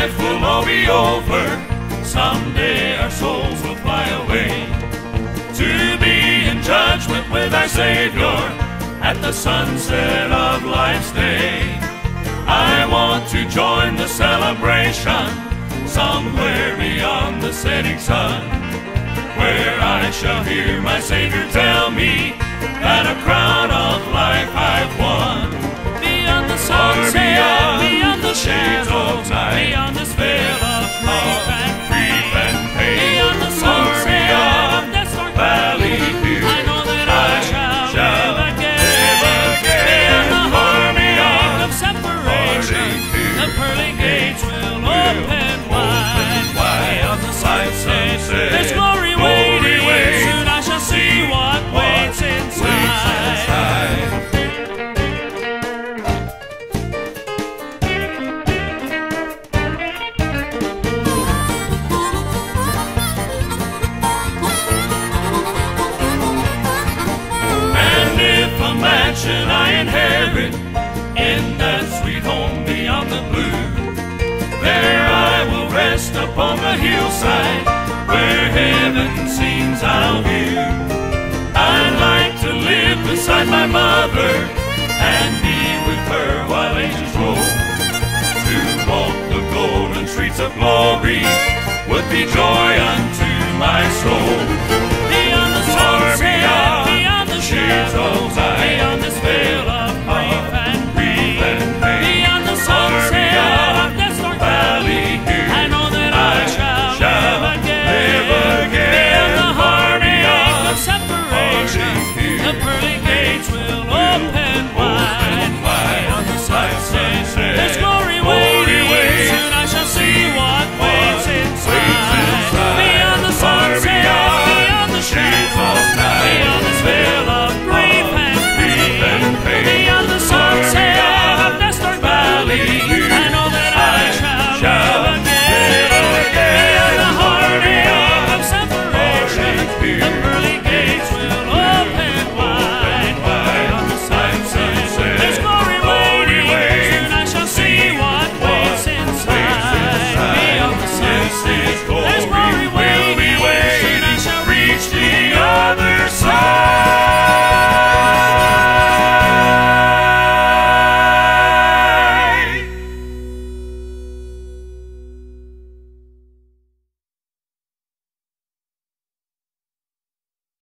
life will all be over. Someday our souls will fly away to be in judgment with our Savior at the sunset of life's day. I want to join the celebration somewhere beyond the setting sun, where I shall hear my Savior tell me that a crown the pearly gates will open wide. wide. Beyond the sunset, there's glory, waiting. Soon I shall see what. Waits inside. And if a mansion I inherit rest upon the hillside where heaven seems out view. I'd like to live beside my mother and be with her while angels roll. To walk the golden streets of glory would be joy unto my soul.